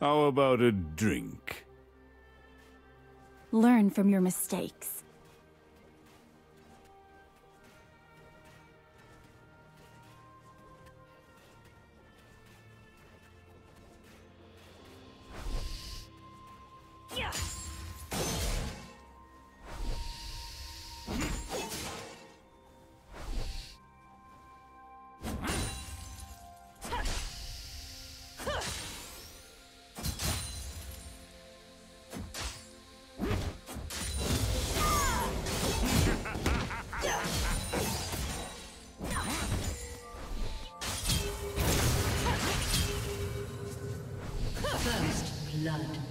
How about a drink? Learn from your mistakes. Blood.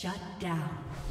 Shut down.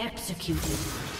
Executed.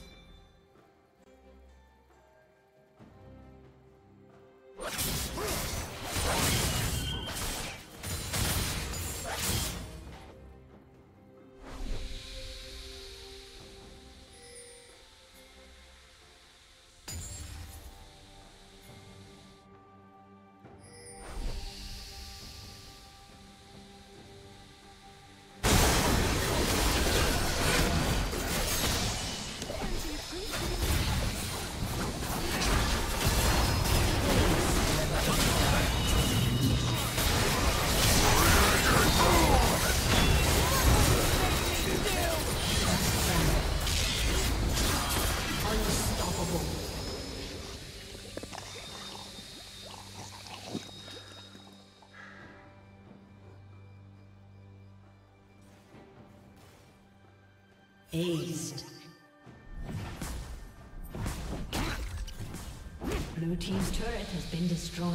Been destroyed.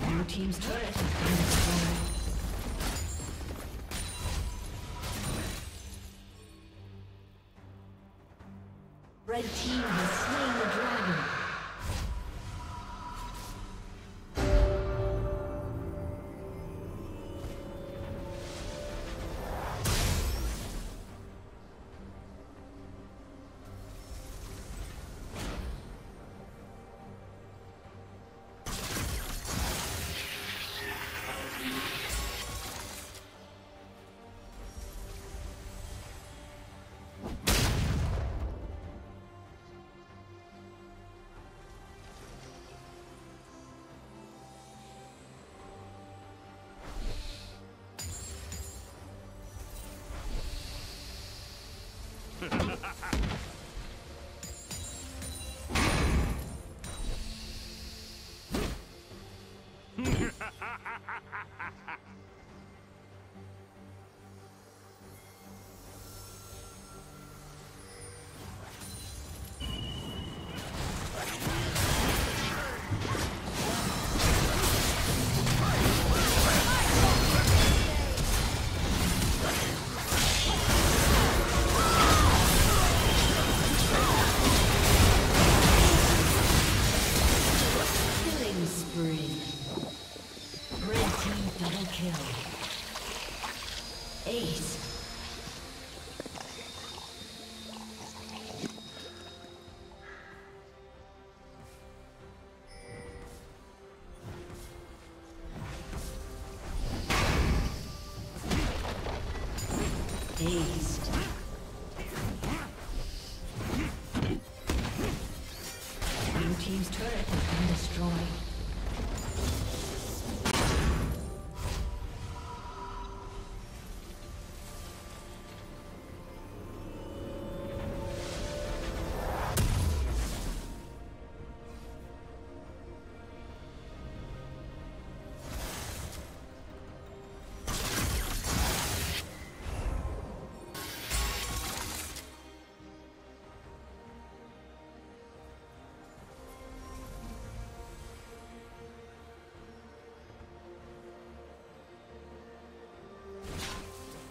Blue Team's. Red team Aced.